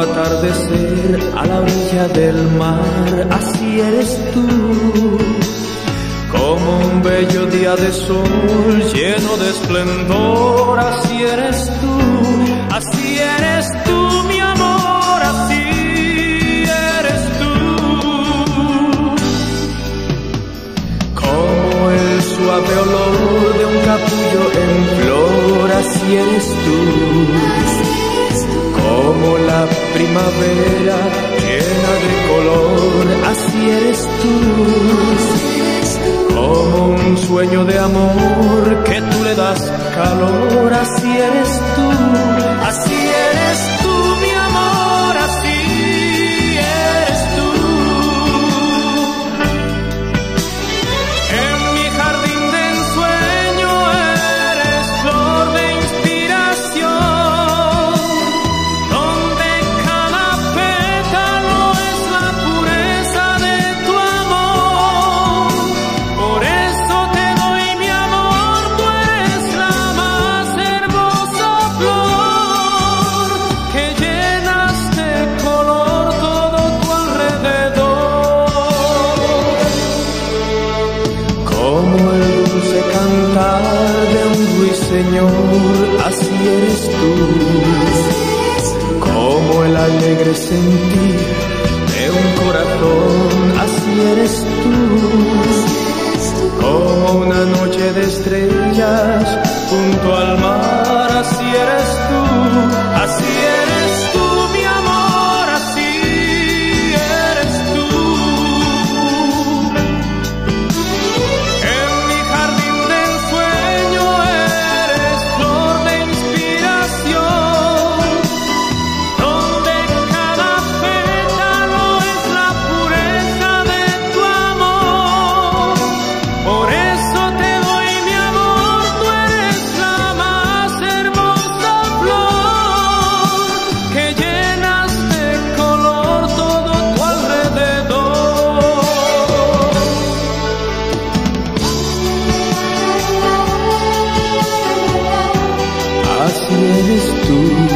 atardecer a la orilla del mar, así eres tú. Como un bello día de sol lleno de esplendor, así eres tú, así eres tú, mi amor, así eres tú. Como el suave olor de un capullo en flor, así eres tú como la primavera llena de color, así eres tú. Como un sueño de amor que tú le das calor, así eres tú, así eres ruiseñor, así eres tú. Como el alegre sentir Así eres tú.